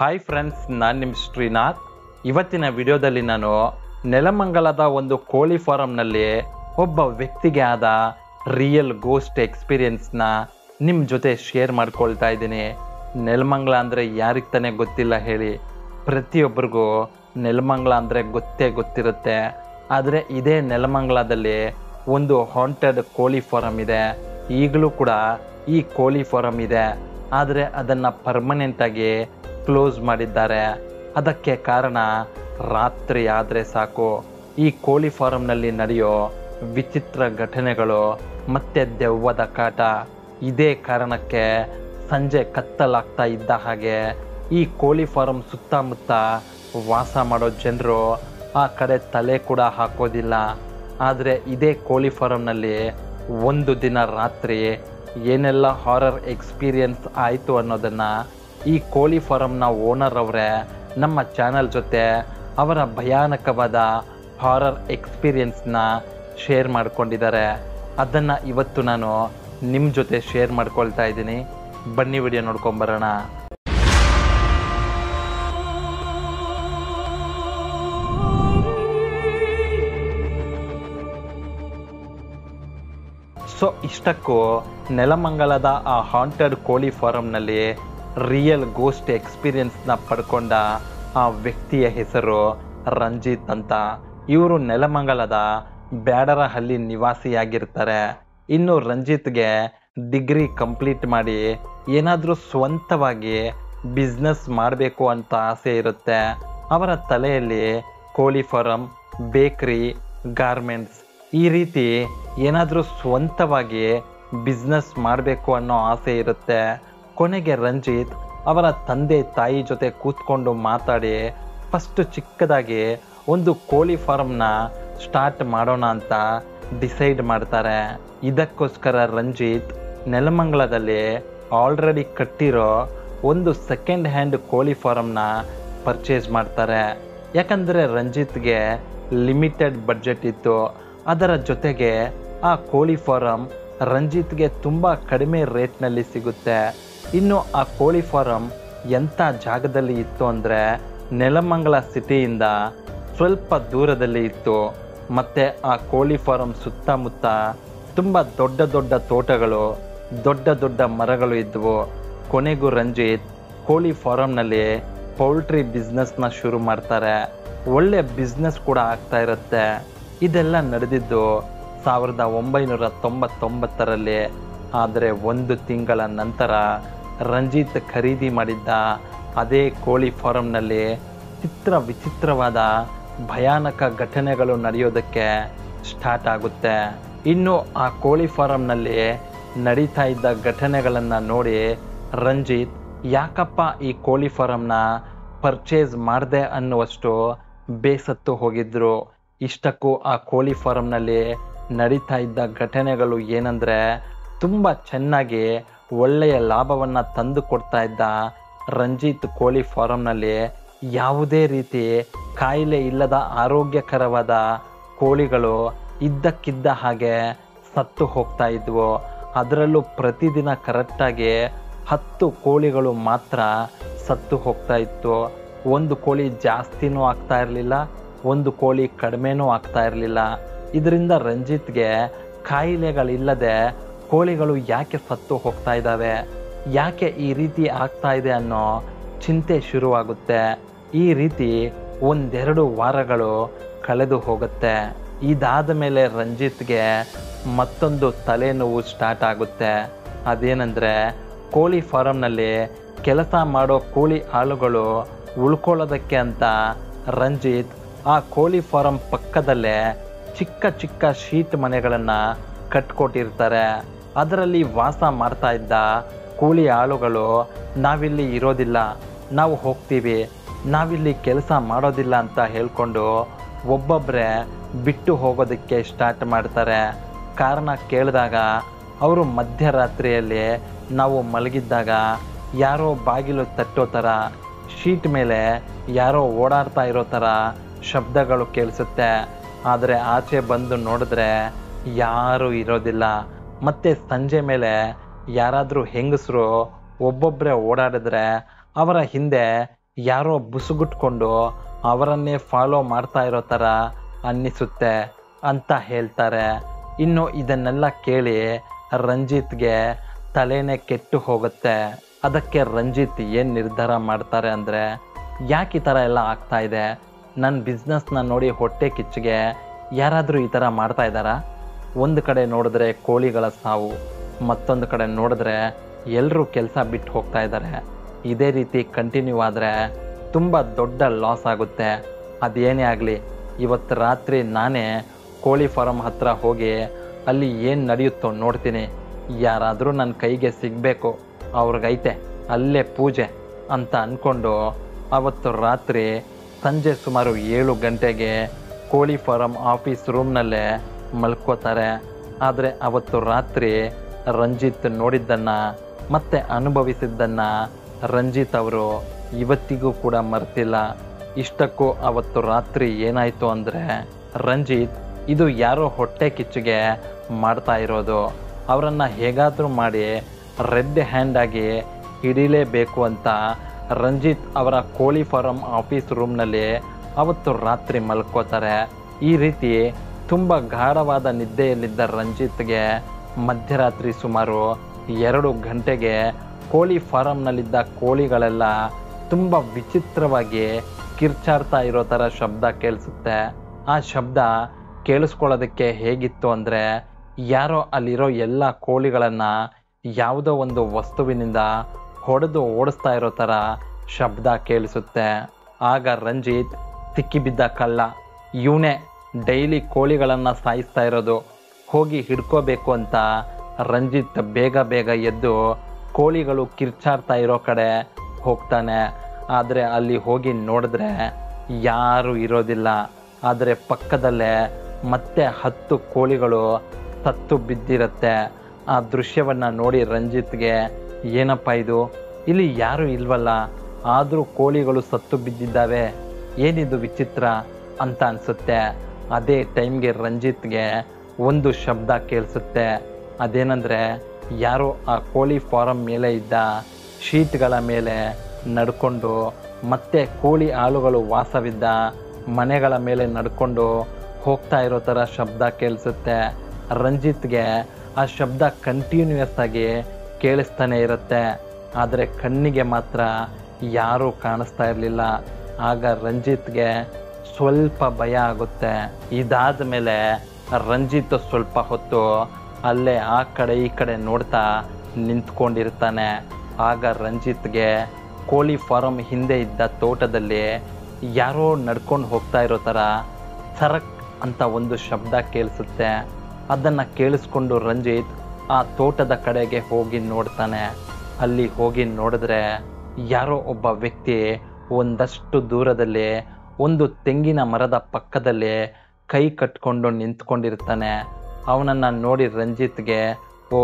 Hi friends ನಾನು ನಿಮ್ಮ ಶ್ರೀನಾಥ್. ಇವತ್ತಿನ ವಿಡಿಯೋದಲ್ಲಿ ನಾನು ನೆಲಮಂಗಲದ ಒಂದು ಕೋಳಿ ಫಾರಂನಲ್ಲಿ ಒಬ್ಬ ವ್ಯಕ್ತಿಗೆ ಆದ ರಿಯಲ್ ಗೋಸ್ಟ್ ಎಕ್ಸ್ಪೀರಿಯನ್ಸ್ನ ನಿಮ್ಮ ಜೊತೆ ಶೇರ್ ಮಾಡ್ಕೊಳ್ತಾ ಇದ್ದೀನಿ. ನೆಲಮಂಗಲ ಅಂದರೆ ಯಾರಿಗೆ ತಾನೇ ಗೊತ್ತಿಲ್ಲ ಹೇಳಿ. ಪ್ರತಿಯೊಬ್ಬರಿಗೂ ನೆಲಮಂಗಲ ಅಂದರೆ ಗೊತ್ತೇ ಗೊತ್ತಿರುತ್ತೆ. ಆದರೆ ಇದೇ ನೆಲಮಂಗಲದಲ್ಲಿ ಒಂದು ಹಾಂಟೆಡ್ ಕೋಳಿ ಫಾರಂ ಇದೆ. ಈಗಲೂ ಕೂಡ ಈ ಕೋಳಿ ಫಾರಂ ಇದೆ. ಆದರೆ ಅದನ್ನು ಪರ್ಮನೆಂಟಾಗಿ ಕ್ಲೋಸ್ ಮಾಡಿದ್ದಾರೆ. ಅದಕ್ಕೆ ಕಾರಣ ರಾತ್ರಿ ಆದರೆ ಸಾಕು. ಈ ಕೋಳಿ ಫಾರಂನಲ್ಲಿ ನಡೆಯೋ ವಿಚಿತ್ರ ಘಟನೆಗಳು ಮತ್ತೆ ದೆವ್ವದ ಕಾಟ. ಇದೇ ಕಾರಣಕ್ಕೆ ಸಂಜೆ ಕತ್ತಲಾಗ್ತಾ ಇದ್ದ ಹಾಗೆ ಈ ಕೋಳಿ ಫಾರಂ ಸುತ್ತಮುತ್ತ ವಾಸ ಮಾಡೋ ಜನರು ಆ ಕಡೆ ತಲೆ ಕೂಡ ಹಾಕೋದಿಲ್ಲ. ಆದರೆ ಇದೇ ಕೋಳಿ ಫಾರಂನಲ್ಲಿ ಒಂದು ದಿನ ರಾತ್ರಿ ಏನೆಲ್ಲ ಹಾರರ್ ಎಕ್ಸ್ಪೀರಿಯನ್ಸ್ ಆಯಿತು ಅನ್ನೋದನ್ನು ಈ ಕೋಳಿ ಫಾರಂನ ಓನರ್ ಅವರೇ, ನಮ್ಮ ಚಾನಲ್ ಜೊತೆ ಅವರ ಭಯಾನಕವಾದ ಹಾರರ್ ಎಕ್ಸ್ಪೀರಿಯನ್ಸ್ನ ಶೇರ್ ಮಾಡ್ಕೊಂಡಿದ್ದಾರೆ. ಅದನ್ನು ಇವತ್ತು ನಾನು ನಿಮ್ಮ ಜೊತೆ ಶೇರ್ ಮಾಡ್ಕೊಳ್ತಾ ಇದ್ದೀನಿ. ಬನ್ನಿ ವಿಡಿಯೋ ನೋಡ್ಕೊಂಬರೋಣ ಸೊ ಇಷ್ಟಕ್ಕೂ ನೆಲಮಂಗಲದ ಆ ಹಾಂಟೆಡ್ ಕೋಳಿ ಫಾರಂನಲ್ಲಿ ರಿಯಲ್ ಗೋಸ್ಟ್ ಎಕ್ಸ್ಪೀರಿಯನ್ಸ್ನ ಪಡ್ಕೊಂಡ ಆ ವ್ಯಕ್ತಿಯ ಹೆಸರು ರಂಜಿತ್ ಅಂತ. ಇವರು ನೆಲಮಂಗಲದ ಬ್ಯಾಡರಹಳ್ಳಿ ನಿವಾಸಿಯಾಗಿರ್ತಾರೆ. ಇನ್ನು ರಂಜಿತ್ಗೆ ಡಿಗ್ರಿ ಕಂಪ್ಲೀಟ್ ಮಾಡಿ ಏನಾದರೂ ಸ್ವಂತವಾಗಿ ಬಿಸ್ನೆಸ್ ಮಾಡಬೇಕು ಅಂತ ಆಸೆ ಇರುತ್ತೆ. ಅವರ ತಲೆಯಲ್ಲಿ ಕೋಳಿ ಫಾರಂ, ಬೇಕ್ರಿ, ಗಾರ್ಮೆಂಟ್ಸ್ ಈ ರೀತಿ ಏನಾದರೂ ಸ್ವಂತವಾಗಿ ಬಿಸ್ನೆಸ್ ಮಾಡಬೇಕು ಅನ್ನೋ ಆಸೆ ಇರುತ್ತೆ. ಕೊನೆಗೆ ರಂಜಿತ್ ಅವರ ತಂದೆ ತಾಯಿ ಜೊತೆ ಕೂತ್ಕೊಂಡು ಮಾತಾಡಿ ಫಸ್ಟ್ ಚಿಕ್ಕದಾಗಿ ಒಂದು ಕೋಳಿ ಫಾರ್ಮ್ನ ಸ್ಟಾರ್ಟ್ ಮಾಡೋಣ ಅಂತ ಡಿಸೈಡ್ ಮಾಡ್ತಾರೆ. ಇದಕ್ಕೋಸ್ಕರ ರಂಜಿತ್ ನೆಲಮಂಗಲದಲ್ಲಿ ಆಲ್ರೆಡಿ ಕಟ್ಟಿರೋ ಒಂದು ಸೆಕೆಂಡ್ ಹ್ಯಾಂಡ್ ಕೋಳಿ ಫಾರಮ್ನ ಪರ್ಚೇಸ್ ಮಾಡ್ತಾರೆ. ಯಾಕಂದರೆ ರಂಜಿತ್ಗೆ ಲಿಮಿಟೆಡ್ ಬಡ್ಜೆಟ್ ಇತ್ತು. ಅದರ ಜೊತೆಗೆ ಆ ಕೋಳಿ ಫಾರಮ್ ರಂಜಿತ್ಗೆ ತುಂಬ ಕಡಿಮೆ ರೇಟ್ನಲ್ಲಿ ಸಿಗುತ್ತೆ. ಇನ್ನು ಆ ಕೋಳಿ ಫಾರಂ ಎಂಥ ಜಾಗದಲ್ಲಿ ಇತ್ತು ಅಂದರೆ ನೆಲಮಂಗಲ ಸಿಟಿಯಿಂದ ಸ್ವಲ್ಪ ದೂರದಲ್ಲಿ ಇತ್ತು. ಮತ್ತು ಆ ಕೋಳಿ ಫಾರಂ ಸುತ್ತಮುತ್ತ ತುಂಬ ದೊಡ್ಡ ದೊಡ್ಡ ತೋಟಗಳು, ದೊಡ್ಡ ದೊಡ್ಡ ಮರಗಳು ಇದ್ದವು ಕೊನೆಗೂ ರಂಜಿತ್ ಕೋಳಿ ಫಾರಂನಲ್ಲಿ ಪೌಲ್ಟ್ರಿ ಬಿಸ್ನೆಸ್ನ ಶುರು ಮಾಡ್ತಾರೆ. ಒಳ್ಳೆ ಬಿಸ್ನೆಸ್ ಕೂಡ ಆಗ್ತಾ ಇರುತ್ತೆ. ಇದೆಲ್ಲ ನಡೆದಿದ್ದು ಸಾವಿರದ ಒಂಬೈನೂರ ತೊಂಬತ್ತೊಂಬತ್ತರಲ್ಲಿ. ಆದರೆ ಒಂದು ತಿಂಗಳ ನಂತರ ರಂಜಿತ್ ಖರೀದಿ ಮಾಡಿದ್ದ ಅದೇ ಕೋಳಿ ಫಾರಂನಲ್ಲಿ ಚಿತ್ರ ವಿಚಿತ್ರವಾದ ಭಯಾನಕ ಘಟನೆಗಳು ನಡೆಯೋದಕ್ಕೆ ಸ್ಟಾರ್ಟ್ ಆಗುತ್ತೆ. ಇನ್ನು ಆ ಕೋಳಿ ಫಾರಂನಲ್ಲಿ ನಡೀತಾ ಇದ್ದ ಘಟನೆಗಳನ್ನು ನೋಡಿ ರಂಜಿತ್, ಯಾಕಪ್ಪ ಈ ಕೋಳಿ ಫಾರಂನ ಪರ್ಚೇಸ್ ಮಾಡಿದೆ? ಅನ್ನುವಷ್ಟು ಬೇಸತ್ತು ಹೋಗಿದ್ರು. ಇಷ್ಟಕ್ಕೂ ಆ ಕೋಳಿ ಫಾರಂನಲ್ಲಿ ನಡೀತಾ ಇದ್ದ ಘಟನೆಗಳು ಏನಂದರೆ ತುಂಬ ಚೆನ್ನಾಗಿ ಒಳ್ಳೆಯ ಲಾಭವನ್ನು ತಂದು ಕೊಡ್ತಾ ಇದ್ದ ರಂಜಿತ್ ಕೋಳಿ ಫಾರಂನಲ್ಲಿ ಯಾವುದೇ ರೀತಿ ಕಾಯಿಲೆ ಇಲ್ಲದ ಆರೋಗ್ಯಕರವಾದ ಕೋಳಿಗಳು ಇದ್ದಕ್ಕಿದ್ದ ಹಾಗೆ ಸತ್ತು ಹೋಗ್ತಾ ಇದ್ವು. ಅದರಲ್ಲೂ ಪ್ರತಿದಿನ ಕರೆಕ್ಟಾಗಿ ಹತ್ತು ಕೋಳಿಗಳು ಮಾತ್ರ ಸತ್ತು ಹೋಗ್ತಾ ಇತ್ತು. ಒಂದು ಕೋಳಿ ಜಾಸ್ತಿನೂ ಆಗ್ತಾ ಇರಲಿಲ್ಲ, ಒಂದು ಕೋಳಿ ಕಡಿಮೆನೂ ಆಗ್ತಾ ಇರಲಿಲ್ಲ. ಇದರಿಂದ ರಂಜಿತ್ಗೆ ಕಾಯಿಲೆಗಳಿಲ್ಲದೆ ಕೋಳಿಗಳು ಯಾಕೆ ಸತ್ತು ಹೋಗ್ತಾ ಇದ್ದಾವೆ? ಯಾಕೆ ಈ ರೀತಿ ಆಗ್ತಾ ಇದೆ ಅನ್ನೋ ಚಿಂತೆ ಶುರುವಾಗುತ್ತೆ. ಈ ರೀತಿ ಒಂದೆರಡು ವಾರಗಳು ಕಳೆದು ಹೋಗುತ್ತೆ. ಇದಾದ ಮೇಲೆ ರಂಜಿತ್ಗೆ ಮತ್ತೊಂದು ತಲೆನೋವು ಸ್ಟಾರ್ಟ್ ಆಗುತ್ತೆ. ಅದೇನೆಂದರೆ, ಕೋಳಿ ಫಾರಮ್ನಲ್ಲಿ ಕೆಲಸ ಮಾಡೋ ಕೋಳಿ ಆಳುಗಳು ಉಳ್ಕೊಳ್ಳೋದಕ್ಕೆ ಅಂತ ರಂಜಿತ್ ಆ ಕೋಳಿ ಫಾರಂ ಪಕ್ಕದಲ್ಲೇ ಚಿಕ್ಕ ಚಿಕ್ಕ ಶೀಟ್ ಮನೆಗಳನ್ನು ಕಟ್ಕೊಟ್ಟಿರ್ತಾರೆ. ಅದರಲ್ಲಿ ವಾಸ ಮಾಡ್ತಾ ಇದ್ದ ಕೂಲಿ ಆಳುಗಳು, ನಾವಿಲ್ಲಿ ಇರೋದಿಲ್ಲ, ನಾವು ಹೋಗ್ತೀವಿ, ನಾವಿಲ್ಲಿ ಕೆಲಸ ಮಾಡೋದಿಲ್ಲ ಅಂತ ಹೇಳ್ಕೊಂಡು ಒಬ್ಬೊಬ್ಬರೇ ಬಿಟ್ಟು ಹೋಗೋದಕ್ಕೆ ಸ್ಟಾರ್ಟ್ ಮಾಡ್ತಾರೆ. ಕಾರಣ ಕೇಳಿದಾಗ ಅವರು ಮಧ್ಯರಾತ್ರಿಯಲ್ಲಿ ನಾವು ಮಲಗಿದ್ದಾಗ ಯಾರೋ ಬಾಗಿಲು ತಟ್ಟೋ ಥರ, ಶೀಟ್ ಮೇಲೆ ಯಾರೋ ಓಡಾಡ್ತಾ ಇರೋ ಥರ ಶಬ್ದಗಳು ಕೇಳಿಸುತ್ತೆ. ಆದರೆ ಆಚೆ ಬಂದು ನೋಡಿದ್ರೆ ಯಾರೂ ಇರೋದಿಲ್ಲ. ಮತ್ತು ಸಂಜೆ ಮೇಲೆ ಯಾರಾದರೂ ಹೆಂಗಸರು ಒಬ್ಬೊಬ್ಬರೇ ಓಡಾಡಿದ್ರೆ ಅವರ ಹಿಂದೆ ಯಾರೋ ಬುಸುಗುಟ್ಕೊಂಡು ಅವರನ್ನೇ ಫಾಲೋ ಮಾಡ್ತಾ ಇರೋ ಥರ ಅನ್ನಿಸುತ್ತೆ ಅಂತ ಹೇಳ್ತಾರೆ. ಇನ್ನು ಇದನ್ನೆಲ್ಲ ಕೇಳಿ ರಂಜಿತ್ಗೆ ತಲೆನೇ ಕೆಟ್ಟು ಹೋಗುತ್ತೆ. ಅದಕ್ಕೆ ರಂಜಿತ್ ಏನು ನಿರ್ಧಾರ ಮಾಡ್ತಾರೆ ಅಂದರೆ, ಯಾಕೆ ಈ ಥರ ಎಲ್ಲ ಆಗ್ತಾ ಇದೆ? ನನ್ನ ಬಿಸ್ನೆಸ್ನ ನೋಡಿ ಹೊಟ್ಟೆ ಕಿಚ್ಚಿಗೆ ಯಾರಾದರೂ ಈ ಥರ ಮಾಡ್ತಾ ಇದ್ದಾರಾ? ಒಂದು ಕಡೆ ನೋಡಿದ್ರೆ ಕೋಳಿಗಳ ಸಾವು, ಮತ್ತೊಂದು ಕಡೆ ನೋಡಿದ್ರೆ ಎಲ್ಲರೂ ಕೆಲಸ ಬಿಟ್ಟು ಹೋಗ್ತಾ ಇದ್ದಾರೆ ಇದೇ ರೀತಿ ಕಂಟಿನ್ಯೂ ಆದರೆ ತುಂಬ ದೊಡ್ಡ ಲಾಸ್ ಆಗುತ್ತೆ. ಅದೇನೇ ಆಗಲಿ, ಇವತ್ತು ರಾತ್ರಿ ನಾನೇ ಕೋಳಿ ಫಾರಮ್ ಹತ್ರ ಹೋಗಿ ಅಲ್ಲಿ ಏನು ನಡೆಯುತ್ತೋ ನೋಡ್ತೀನಿ. ಯಾರಾದರೂ ನನ್ನ ಕೈಗೆ ಸಿಗಬೇಕು, ಅವ್ರಿಗೈತೆ, ಅಲ್ಲೇ ಪೂಜೆ ಅಂತ ಅಂದ್ಕೊಂಡು ಅವತ್ತು ರಾತ್ರಿ ಸಂಜೆ ಸುಮಾರು ಏಳು ಗಂಟೆಗೆ ಕೋಳಿ ಫಾರಮ್ ಆಫೀಸ್ ರೂಮ್ನಲ್ಲೇ ಮಲ್ಕೋತಾರೆ. ಆದರೆ ಅವತ್ತು ರಾತ್ರಿ ರಂಜಿತ್ ನೋಡಿದ್ದನ್ನು ಮತ್ತೆ ಅನುಭವಿಸಿದ್ದನ್ನು ರಂಜಿತ್ ಅವರು ಇವತ್ತಿಗೂ ಕೂಡ ಮರ್ತಿಲ್ಲ. ಇಷ್ಟಕ್ಕೂ ಅವತ್ತು ರಾತ್ರಿ ಏನಾಯಿತು ಅಂದರೆ ರಂಜಿತ್ ಇದು ಯಾರೋ ಹೊಟ್ಟೆ ಕಿಚ್ಚಿಗೆ ಮಾಡ್ತಾ ಇರೋದು. ಅವರನ್ನು ಹೇಗಾದರೂ ಮಾಡಿ ರೆಡ್ ಹ್ಯಾಂಡಾಗಿ ಹಿಡಿಲೇಬೇಕು ಅಂತ ರಂಜಿತ್ ಅವರ ಕೋಳಿ ಫಾರಂ ಆಫೀಸ್ ರೂಮ್ನಲ್ಲಿ ಅವತ್ತು ರಾತ್ರಿ ಮಲ್ಕೋತಾರೆ. ಈ ರೀತಿ ತುಂಬ ಗಾಢವಾದ ನಿದ್ದೆಯಲ್ಲಿದ್ದ ರಂಜಿತ್ಗೆ ಮಧ್ಯರಾತ್ರಿ ಸುಮಾರು ಎರಡು ಗಂಟೆಗೆ ಕೋಳಿ ಫಾರಂನಲ್ಲಿದ್ದ ಕೋಳಿಗಳೆಲ್ಲ ತುಂಬ ವಿಚಿತ್ರವಾಗಿ ಕಿರ್ಚಾಡ್ತಾ ಇರೋ ಥರ ಶಬ್ದ ಕೇಳಿಸುತ್ತೆ. ಆ ಶಬ್ದ ಕೇಳಿಸ್ಕೊಳ್ಳೋದಕ್ಕೆ ಹೇಗಿತ್ತು ಅಂದರೆ ಯಾರೋ ಅಲ್ಲಿರೋ ಎಲ್ಲ ಕೋಳಿಗಳನ್ನು ಯಾವುದೋ ಒಂದು ವಸ್ತುವಿನಿಂದ ಹೊಡೆದು ಓಡಿಸ್ತಾ ಇರೋ ಥರ ಶಬ್ದ ಕೇಳಿಸುತ್ತೆ. ಆಗ ರಂಜಿತ್ ತಿಕ್ಕಿಬಿದ್ದ ಕಳ್ಳ, ಇವನೇ ಡೈಲಿ ಕೋಳಿಗಳನ್ನು ಸಾಯಿಸ್ತಾ ಇರೋದು. ಹೋಗಿ ಹಿಡ್ಕೋಬೇಕು ಅಂತ ರಂಜಿತ್ ಬೇಗ ಬೇಗ ಎದ್ದು ಕೋಳಿಗಳು ಕಿರ್ಚಾಡ್ತಾ ಇರೋ ಕಡೆ ಹೋಗ್ತಾನೆ. ಆದರೆ ಅಲ್ಲಿ ಹೋಗಿ ನೋಡಿದ್ರೆ ಯಾರೂ ಇರೋದಿಲ್ಲ. ಆದರೆ ಪಕ್ಕದಲ್ಲೇ ಮತ್ತೆ ಹತ್ತು ಕೋಳಿಗಳು ಸತ್ತು ಬಿದ್ದಿರತ್ತೆ. ಆ ದೃಶ್ಯವನ್ನು ನೋಡಿ ರಂಜಿತ್ಗೆ, ಏನಪ್ಪ ಇದು? ಇಲ್ಲಿ ಯಾರೂ ಇಲ್ವಲ್ಲ? ಆದರೂ ಕೋಳಿಗಳು ಸತ್ತು ಬಿದ್ದಿದ್ದಾವೆ. ಏನಿದು ವಿಚಿತ್ರ? ಅಂತ ಅನಿಸುತ್ತೆ. ಅದೇ ಟೈಮ್ಗೆ ರಂಜಿತ್ಗೆ ಒಂದು ಶಬ್ದ ಕೇಳಿಸುತ್ತೆ. ಅದೇನೆಂದರೆ, ಯಾರೋ ಆ ಕೋಳಿ ಫಾರಂ ಮೇಲೆ ಇದ್ದ ಶೀಟ್ಗಳ ಮೇಲೆ ನಡ್ಕೊಂಡು ಮತ್ತೆ ಕೋಳಿ ಆಳುಗಳು ವಾಸವಿದ್ದ ಮನೆಗಳ ಮೇಲೆ ನಡ್ಕೊಂಡು ಹೋಗ್ತಾ ಇರೋ ಥರ ಶಬ್ದ ಕೇಳಿಸುತ್ತೆ. ರಂಜಿತ್ಗೆ ಆ ಶಬ್ದ ಕಂಟಿನ್ಯೂಯಸ್ ಆಗಿ ಕೇಳಿಸ್ತಾನೆ ಇರುತ್ತೆ. ಆದರೆ ಕಣ್ಣಿಗೆ ಮಾತ್ರ ಯಾರೂ ಕಾಣಿಸ್ತಾ ಇರಲಿಲ್ಲ. ಆಗ ರಂಜಿತ್ಗೆ ಸ್ವಲ್ಪ ಭಯ ಆಗುತ್ತೆ. ಇದಾದ ಮೇಲೆ ರಂಜಿತ್ ಸ್ವಲ್ಪ ಹೊತ್ತು ಅಲ್ಲೇ ಆ ಕಡೆ ಈ ಕಡೆ ನೋಡ್ತಾ ನಿಂತ್ಕೊಂಡಿರ್ತಾನೆ. ಆಗ ರಂಜಿತ್ಗೆ ಕೋಳಿ ಫಾರಂ ಹಿಂದೆ ಇದ್ದ ತೋಟದಲ್ಲಿ ಯಾರೋ ನಡ್ಕೊಂಡು ಹೋಗ್ತಾ ಇರೋ ಥರ ಸರಕ್ ಅಂತ ಒಂದು ಶಬ್ದ ಕೇಳಿಸುತ್ತೆ. ಅದನ್ನು ಕೇಳಿಸ್ಕೊಂಡು ರಂಜಿತ್ ಆ ತೋಟದ ಕಡೆಗೆ ಹೋಗಿ ನೋಡ್ತಾನೆ. ಅಲ್ಲಿ ಹೋಗಿ ನೋಡಿದ್ರೆ ಯಾರೋ ಒಬ್ಬ ವ್ಯಕ್ತಿ ಒಂದಷ್ಟು ದೂರದಲ್ಲಿ ಒಂದು ತೆಂಗಿನ ಮರದ ಪಕ್ಕದಲ್ಲಿ ಕೈ ಕಟ್ಕೊಂಡು ನಿಂತ್ಕೊಂಡಿರ್ತಾನೆ. ಅವನನ್ನು ನೋಡಿ ರಂಜಿತ್ಗೆ, ಓ,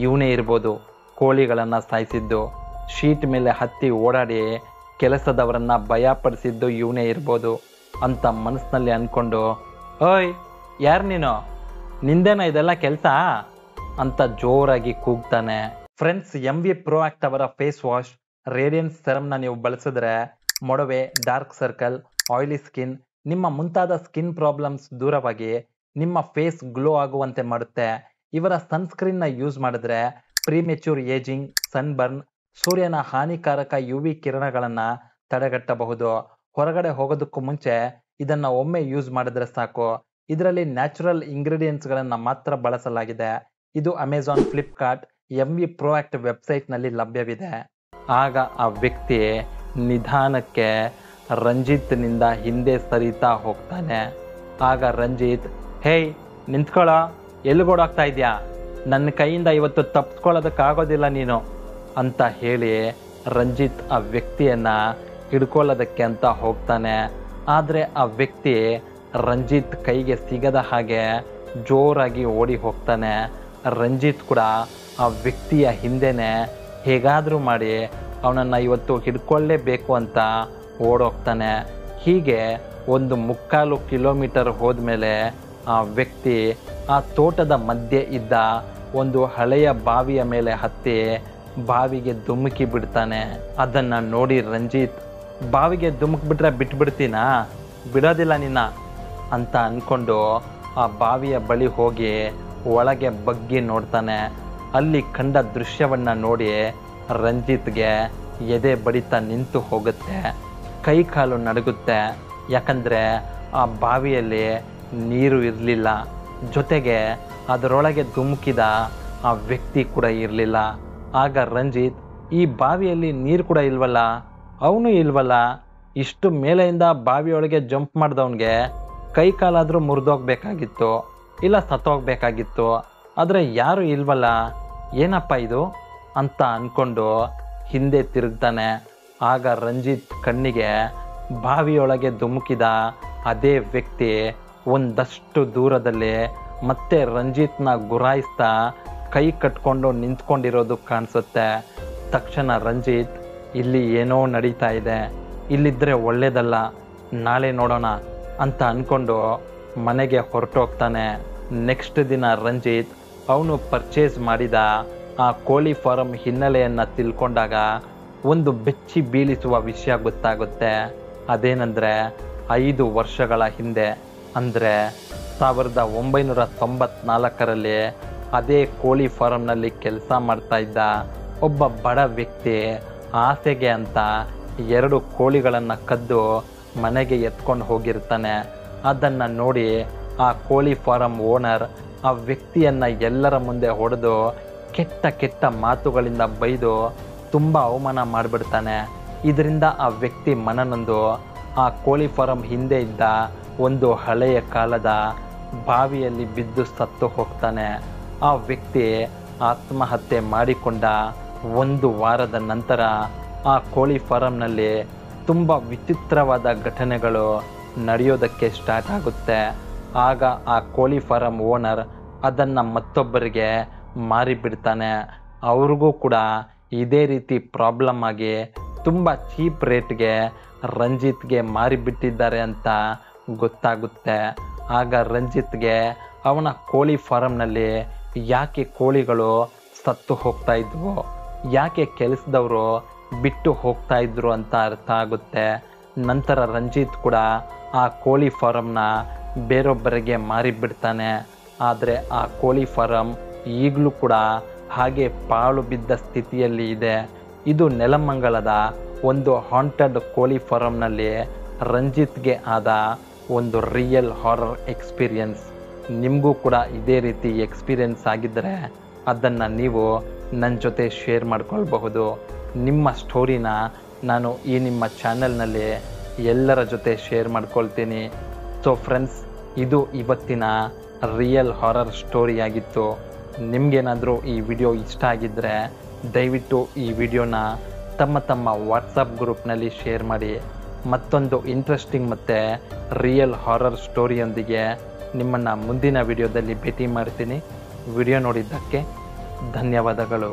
ಇವನೇ ಇರ್ಬೋದು, ಕೋಳಿಗಳನ್ನು ಸಾಯಿಸಿದ್ದು. ಶೀಟ್ ಮೇಲೆ ಹತ್ತಿ ಓಡಾಡಿ ಕೆಲಸದವರನ್ನು ಭಯಪಡಿಸಿದ್ದು ಇವನೇ ಇರ್ಬೋದು ಅಂತ ಮನಸ್ಸಿನಲ್ಲಿ ಅಂದ್ಕೊಂಡು ಓಯ್, ಯಾರು ನೀನು? ನಿಂದೇನ ಇದೆಲ್ಲ ಕೆಲಸ? ಅಂತ ಜೋರಾಗಿ ಕೂಗ್ತಾನೆ. Friends M V pro act ಅವರ ಫೇಸ್ ವಾಶ್, ರೇಡಿಯನ್ಸ್ ಸೆರಮ್ನ ನೀವು ಬಳಸಿದ್ರೆ ಮೊಡವೆ, ಡಾರ್ಕ್ ಸರ್ಕಲ್ ಆಯಿಲಿ ಸ್ಕಿನ್ ನಿಮ್ಮ ಮುಂತಾದ ಸ್ಕಿನ್ ಪ್ರಾಬ್ಲಮ್ಸ್ ದೂರವಾಗಿ ನಿಮ್ಮ ಫೇಸ್ ಗ್ಲೋ ಆಗುವಂತೆ ಮಾಡುತ್ತೆ. ಇವರ ಸನ್ಸ್ಕ್ರೀನ್ನ ಯೂಸ್ ಮಾಡಿದ್ರೆ ಪ್ರಿಮೆಚ್ಯೂರ್ ಏಜಿಂಗ್ ಸನ್ಬರ್ನ್ ಸೂರ್ಯನ ಹಾನಿಕಾರಕ ಯು ವಿ ಕಿರಣಗಳನ್ನು ತಡೆಗಟ್ಟಬಹುದು. ಹೊರಗಡೆ ಹೋಗೋದಕ್ಕೂ ಮುಂಚೆ ಇದನ್ನ ಒಮ್ಮೆ ಯೂಸ್ ಮಾಡಿದ್ರೆ ಸಾಕು. ಇದರಲ್ಲಿ ನ್ಯಾಚುರಲ್ ಇಂಗ್ರೀಡಿಯೆಂಟ್ಸ್ಗಳನ್ನು ಮಾತ್ರ ಬಳಸಲಾಗಿದೆ. ಇದು Amazon Flipkart M V proact ವೆಬ್ಸೈಟ್ನಲ್ಲಿ ಲಭ್ಯವಿದೆ. ಆಗ ಆ ವ್ಯಕ್ತಿ ನಿಧಾನಕ್ಕೆ ರಂಜಿತ್ನಿಂದ ಹಿಂದೆ ಸರಿತಾ ಹೋಗ್ತಾನೆ. ಆಗ ರಂಜಿತ್, ಹೇಯ್ ನಿಂತ್ಕೊಳ್ಳೋ ಎಲ್ಲಿಗೋಡಾಗ್ತಾ ಇದೆಯಾ? ನನ್ನ ಕೈಯಿಂದ ಇವತ್ತು ತಪ್ಪಿಸ್ಕೊಳ್ಳೋದಕ್ಕಾಗೋದಿಲ್ಲ ನೀನು. ಅಂತ ಹೇಳಿ ರಂಜಿತ್ ಆ ವ್ಯಕ್ತಿಯನ್ನ ಹಿಡ್ಕೊಳ್ಳೋದಕ್ಕೆ ಅಂತ ಹೋಗ್ತಾನೆ. ಆದರೆ ಆ ವ್ಯಕ್ತಿ ರಂಜಿತ್ ಕೈಗೆ ಸಿಗದ ಹಾಗೆ ಜೋರಾಗಿ ಓಡಿ ಹೋಗ್ತಾನೆ. ರಂಜಿತ್ ಕೂಡ ಆ ವ್ಯಕ್ತಿಯ ಹಿಂದೆನೆ ಹೇಗಾದರೂ ಮಾಡಿ ಅವನನ್ನು ಇವತ್ತು ಹಿಡ್ಕೊಳ್ಳೇಬೇಕು ಅಂತ ಓಡೋಗ್ತಾನೆ. ಹೀಗೆ ಒಂದು ಮುಕ್ಕಾಲು ಕಿಲೋಮೀಟರ್ ಹೋದ್ಮೇಲೆ ಆ ವ್ಯಕ್ತಿ ಆ ತೋಟದ ಮಧ್ಯೆ ಇದ್ದ ಒಂದು ಹಳೆಯ ಬಾವಿಯ ಮೇಲೆ ಹತ್ತಿ ಬಾವಿಗೆ ಧುಮುಕಿ ಬಿಡ್ತಾನೆ. ಅದನ್ನು ನೋಡಿ ರಂಜಿತ್, ಬಾವಿಗೆ ಧುಮುಕ್ಬಿಟ್ರೆ ಬಿಟ್ಬಿಡ್ತೀನಾ? ಬಿಡೋದಿಲ್ಲ ನಿನ್ನ, ಅಂತ ಅಂದ್ಕೊಂಡು ಆ ಬಾವಿಯ ಬಳಿ ಹೋಗಿ ಒಳಗೆ ಬಗ್ಗಿ ನೋಡ್ತಾನೆ. ಅಲ್ಲಿ ಕಂಡ ದೃಶ್ಯವನ್ನು ನೋಡಿ ರಂಜಿತ್ಗೆ ಎದೆ ಬಡಿತ ನಿಂತು ಹೋಗುತ್ತೆ. ಕೈ ಕಾಲು ನಡುಗುತ್ತೆ. ಯಾಕಂದರೆ ಆ ಬಾವಿಯಲ್ಲಿ ನೀರು ಇರಲಿಲ್ಲ. ಜೊತೆಗೆ ಅದರೊಳಗೆ ಧುಮುಕಿದ ಆ ವ್ಯಕ್ತಿ ಕೂಡ ಇರಲಿಲ್ಲ. ಆಗ ರಂಜಿತ್, ಈ ಬಾವಿಯಲ್ಲಿ ನೀರು ಕೂಡ ಇಲ್ವಲ್ಲ? ಅವನು ಇಲ್ವಲ್ಲ? ಇಷ್ಟು ಮೇಲೆಯಿಂದ ಬಾವಿಯೊಳಗೆ ಜಂಪ್ ಮಾಡಿದವನಿಗೆ ಕೈ ಕಾಲಾದರೂ ಮುರಿದೋಗ್ಬೇಕಾಗಿತ್ತು, ಇಲ್ಲ ಸತ್ತೋಗ್ಬೇಕಾಗಿತ್ತು. ಆದರೆ ಯಾರು ಇಲ್ವಲ್ಲ? ಏನಪ್ಪ ಇದು? ಅಂತ ಅಂದ್ಕೊಂಡು ಹಿಂದೆ ತಿರುಗ್ತಾನೆ. ಆಗ ರಂಜಿತ್ ಕಣ್ಣಿಗೆ ಬಾವಿಯೊಳಗೆ ಧುಮುಕಿದ ಅದೇ ವ್ಯಕ್ತಿ ಒಂದಷ್ಟು ದೂರದಲ್ಲಿ ಮತ್ತೆ ರಂಜಿತ್ನ ಗುರಾಯಿಸ್ತಾ ಕೈ ಕಟ್ಕೊಂಡು ನಿಂತ್ಕೊಂಡಿರೋದು ಕಾಣಿಸುತ್ತೆ. ತಕ್ಷಣ ರಂಜಿತ್, ಇಲ್ಲಿ ಏನೋ ನಡೀತಾ ಇದೆ. ಇಲ್ಲಿದ್ದರೆ ಒಳ್ಳೇದಲ್ಲ. ನಾಳೆ ನೋಡೋಣ ಅಂತ ಅಂದ್ಕೊಂಡು ಮನೆಗೆ ಹೊರಟೋಗ್ತಾನೆ. ನೆಕ್ಸ್ಟ್ ದಿನ ರಂಜಿತ್ ಅವನು ಪರ್ಚೇಸ್ ಮಾಡಿದ ಆ ಕೋಳಿ ಫಾರಂ ಹಿನ್ನೆಲೆಯನ್ನು ತಿಳ್ಕೊಂಡಾಗ ಒಂದು ಬೆಚ್ಚಿ ಬೀಳಿಸುವ ವಿಷಯ ಗೊತ್ತಾಗುತ್ತೆ. ಅದೇನೆಂದರೆ, ಐದು ವರ್ಷಗಳ ಹಿಂದೆ, ಅಂದರೆ ಸಾವಿರದ ಒಂಬೈನೂರ ತೊಂಬತ್ನಾಲ್ಕರಲ್ಲಿ ಅದೇ ಕೋಳಿ ಫಾರಂನಲ್ಲಿ ಕೆಲಸ ಮಾಡ್ತಾ ಇದ್ದ ಒಬ್ಬ ಬಡ ವ್ಯಕ್ತಿ ಆಸೆಗೆ ಅಂತ ಎರಡು ಕೋಳಿಗಳನ್ನು ಕದ್ದು ಮನೆಗೆ ಎತ್ಕೊಂಡು ಹೋಗಿರ್ತಾನೆ. ಅದನ್ನು ನೋಡಿ ಆ ಕೋಳಿ ಫಾರಂ ಓನರ್ ಆ ವ್ಯಕ್ತಿಯನ್ನು ಎಲ್ಲರ ಮುಂದೆ ಹೊಡೆದು ಕೆಟ್ಟ ಕೆಟ್ಟ ಮಾತುಗಳಿಂದ ಬೈದು ತುಂಬ ಅವಮಾನ ಮಾಡಿಬಿಡ್ತಾನೆ. ಇದರಿಂದ ಆ ವ್ಯಕ್ತಿ ಮನನೊಂದು ಆ ಕೋಳಿ ಫಾರಂ ಹಿಂದೆ ಇದ್ದ ಒಂದು ಹಳೆಯ ಕಾಲದ ಬಾವಿಯಲ್ಲಿ ಬಿದ್ದು ಸತ್ತು ಹೋಗ್ತಾನೆ. ಆ ವ್ಯಕ್ತಿ ಆತ್ಮಹತ್ಯೆ ಮಾಡಿಕೊಂಡ ಒಂದು ವಾರದ ನಂತರ ಆ ಕೋಳಿ ಫಾರಂನಲ್ಲಿ ತುಂಬ ವಿಚಿತ್ರವಾದ ಘಟನೆಗಳು ನಡೆಯೋದಕ್ಕೆ ಸ್ಟಾರ್ಟ್ ಆಗುತ್ತೆ. ಆಗ ಆ ಕೋಳಿ ಫಾರಂ ಓನರ್ ಅದನ್ನು ಮತ್ತೊಬ್ಬರಿಗೆ ಮಾರಿಬಿಡ್ತಾನೆ. ಅವ್ರಿಗೂ ಕೂಡ ಇದೇ ರೀತಿ ಪ್ರಾಬ್ಲಮ್ ಆಗಿ ತುಂಬ ಚೀಪ್ ರೇಟ್ಗೆ ರಂಜಿತ್ಗೆ ಮಾರಿಬಿಟ್ಟಿದ್ದಾರೆ ಅಂತ ಗೊತ್ತಾಗುತ್ತೆ. ಆಗ ರಂಜಿತ್ಗೆ ಅವನ ಕೋಳಿ ಫಾರಮ್ನಲ್ಲಿ ಯಾಕೆ ಕೋಳಿಗಳು ಸತ್ತು ಹೋಗ್ತಾ ಇದ್ವು? ಯಾಕೆ ಕೆಲಸದವರು ಬಿಟ್ಟು ಹೋಗ್ತಾ ಇದ್ರು ಅಂತ ಅರ್ಥ ಆಗುತ್ತೆ. ನಂತರ ರಂಜಿತ್ ಕೂಡ ಆ ಕೋಳಿ ಫಾರಮ್ನ ಬೇರೊಬ್ಬರಿಗೆ ಮಾರಿಬಿಡ್ತಾನೆ. ಆದರೆ ಆ ಕೋಳಿ ಫಾರಮ್ ಈಗಲೂ ಕೂಡ ಹಾಗೆ ಪಾಳು ಬಿದ್ದ ಸ್ಥಿತಿಯಲ್ಲಿ ಇದೆ. ಇದು ನೆಲಮಂಗಲದ ಒಂದು ಹಾಂಟೆಡ್ ಕೋಳಿ ಫಾರಂನಲ್ಲಿ ರಂಜಿತ್ಗೆ ಆದ ಒಂದು ರಿಯಲ್ ಹಾರರ್ ಎಕ್ಸ್ಪೀರಿಯನ್ಸ್ ನಿಮಗೂ ಕೂಡ ಇದೇ ರೀತಿ ಎಕ್ಸ್ಪೀರಿಯನ್ಸ್ ಆಗಿದ್ದರೆ ಅದನ್ನು ನೀವು ನನ್ನ ಜೊತೆ ಶೇರ್ ಮಾಡ್ಕೊಳ್ಬಹುದು. ನಿಮ್ಮ ಸ್ಟೋರಿನ ನಾನು ಈ ನಿಮ್ಮ ಚಾನೆಲ್ನಲ್ಲಿ ಎಲ್ಲರ ಜೊತೆ ಶೇರ್ ಮಾಡ್ಕೊಳ್ತೀನಿ. ಸೊ ಫ್ರೆಂಡ್ಸ್ ಇದು ಇವತ್ತಿನ ರಿಯಲ್ ಹಾರರ್ ಸ್ಟೋರಿ ಆಗಿತ್ತು. ನಿಮ್ಗೇನಾದರೂ ಈ ವಿಡಿಯೋ ಇಷ್ಟ ಆಗಿದ್ದರೆ ದಯವಿಟ್ಟು ಈ ವಿಡಿಯೋನ ತಮ್ಮ ತಮ್ಮ ವಾಟ್ಸಪ್ ಗ್ರೂಪ್ನಲ್ಲಿ ಶೇರ್ ಮಾಡಿ ಮತ್ತೊಂದು ಇಂಟ್ರೆಸ್ಟಿಂಗ್ ಮತ್ತು ರಿಯಲ್ ಹಾರರ್ ಸ್ಟೋರಿಯೊಂದಿಗೆ ನಿಮ್ಮನ್ನು ಮುಂದಿನ ವಿಡಿಯೋದಲ್ಲಿ ಭೇಟಿ ಮಾಡ್ತೀನಿ ವಿಡಿಯೋ ನೋಡಿದ್ದಕ್ಕೆ ಧನ್ಯವಾದಗಳು.